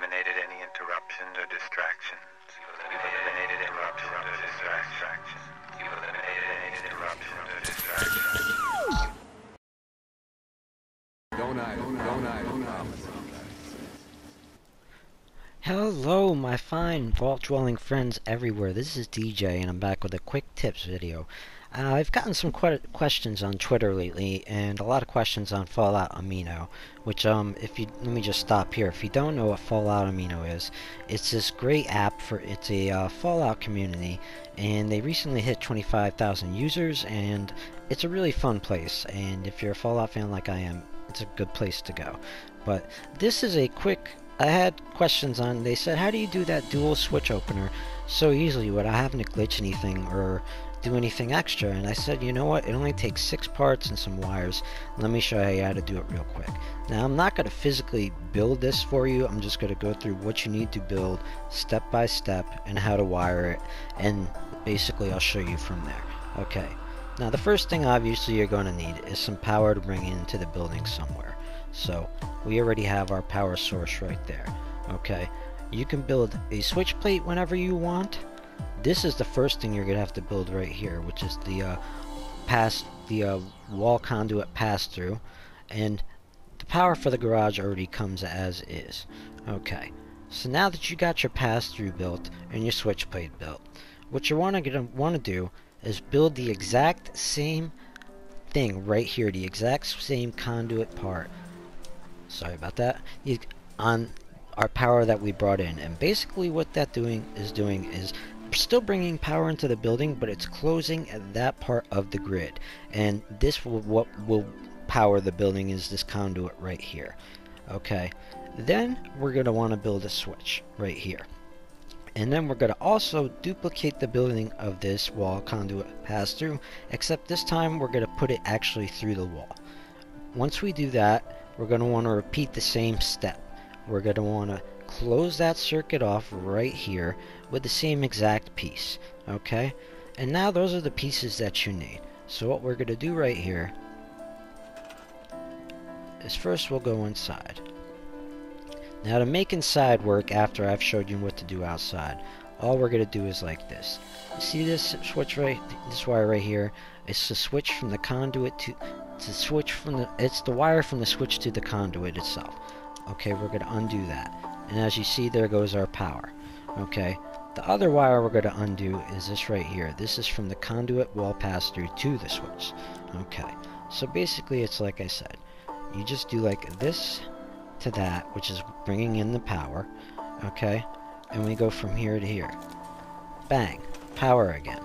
eliminated any interruptions or distractions. You've eliminated interruptions or distractions. You've eliminated interruptions or distractions. Hello, my fine vault-dwelling friends everywhere. This is DJ, and I'm back with a quick tips video. Uh, I've gotten some que questions on Twitter lately, and a lot of questions on Fallout Amino. Which, um, if you let me just stop here. If you don't know what Fallout Amino is, it's this great app for it's a uh, Fallout community, and they recently hit 25,000 users, and it's a really fun place. And if you're a Fallout fan like I am, it's a good place to go. But this is a quick I had questions on, they said, how do you do that dual switch opener so easily without having to glitch anything or do anything extra? And I said, you know what, it only takes six parts and some wires. Let me show you how to do it real quick. Now, I'm not going to physically build this for you. I'm just going to go through what you need to build step by step and how to wire it. And basically, I'll show you from there. Okay. Now, the first thing, obviously, you're going to need is some power to bring into the building somewhere. So we already have our power source right there. Okay, you can build a switch plate whenever you want. This is the first thing you're gonna have to build right here, which is the uh, pass the uh, wall conduit pass through, and the power for the garage already comes as is. Okay, so now that you got your pass through built and your switch plate built, what you wanna gonna wanna do is build the exact same thing right here, the exact same conduit part sorry about that. On our power that we brought in. And basically what that doing is doing is still bringing power into the building but it's closing that part of the grid. And this will what will power the building is this conduit right here. Okay. Then we're going to want to build a switch right here. And then we're going to also duplicate the building of this wall conduit pass through except this time we're going to put it actually through the wall. Once we do that we're going to want to repeat the same step. We're going to want to close that circuit off right here with the same exact piece. Okay? And now those are the pieces that you need. So what we're going to do right here is first we'll go inside. Now to make inside work after I've showed you what to do outside, all we're going to do is like this. You see this switch right, this wire right here? It's the switch from the conduit to to switch from the it's the wire from the switch to the conduit itself. Okay we're going to undo that. And as you see there goes our power. Okay the other wire we're going to undo is this right here. This is from the conduit wall pass through to the switch. Okay so basically it's like I said you just do like this to that which is bringing in the power. Okay and we go from here to here. Bang power again.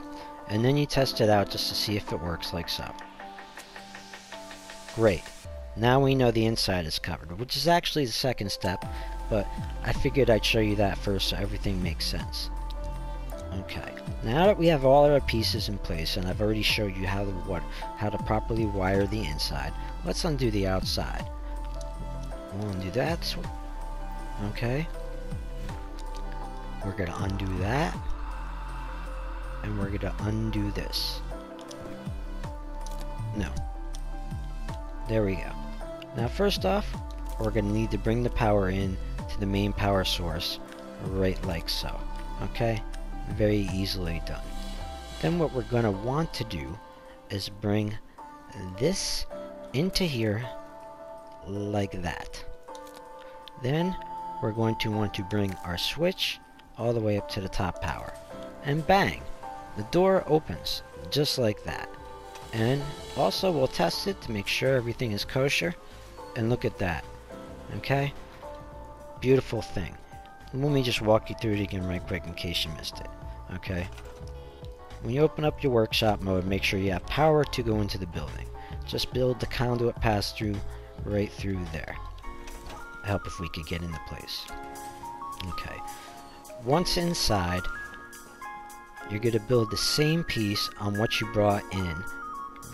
And then you test it out just to see if it works like so Great. Now we know the inside is covered, which is actually the second step, but I figured I'd show you that first so everything makes sense. Okay, now that we have all our pieces in place, and I've already showed you how to, what, how to properly wire the inside, let's undo the outside. We'll undo that. Okay. We're going to undo that. And we're going to undo this. No, there we go. Now first off, we're going to need to bring the power in to the main power source, right like so. Okay? Very easily done. Then what we're going to want to do is bring this into here like that. Then we're going to want to bring our switch all the way up to the top power. And bang! The door opens just like that. And also we'll test it to make sure everything is kosher. And look at that. Okay? Beautiful thing. let me just walk you through it again right quick in case you missed it. Okay? When you open up your workshop mode, make sure you have power to go into the building. Just build the conduit pass through right through there. Help if we could get into place. Okay. Once inside, you're going to build the same piece on what you brought in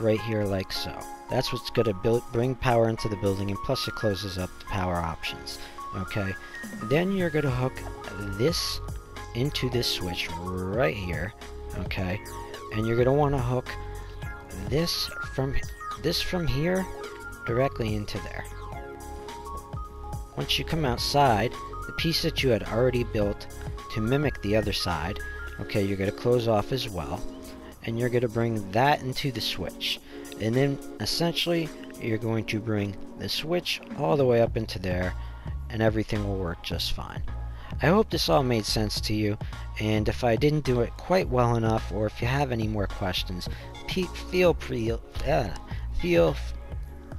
right here like so. That's what's going to bring power into the building and plus it closes up the power options. Okay, then you're going to hook this into this switch right here. Okay, and you're going to want to hook this from this from here directly into there. Once you come outside, the piece that you had already built to mimic the other side. Okay, you're going to close off as well. And you're going to bring that into the switch. And then essentially you're going to bring the switch all the way up into there and everything will work just fine. I hope this all made sense to you, and if I didn't do it quite well enough, or if you have any more questions, feel free, uh, feel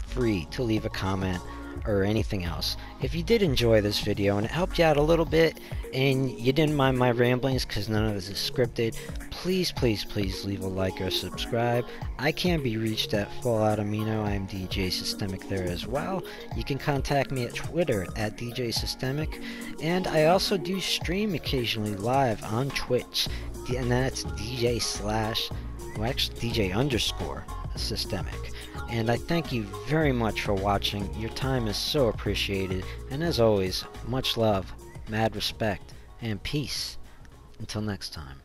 free to leave a comment or anything else. If you did enjoy this video and it helped you out a little bit and you didn't mind my ramblings because none of this is scripted, please, please, please leave a like or subscribe. I can be reached at Fallout Amino. I'm DJ Systemic there as well. You can contact me at Twitter at DJ Systemic. And I also do stream occasionally live on Twitch. And that's DJ slash, well actually DJ underscore systemic. And I thank you very much for watching. Your time is so appreciated. And as always, much love, mad respect, and peace. Until next time.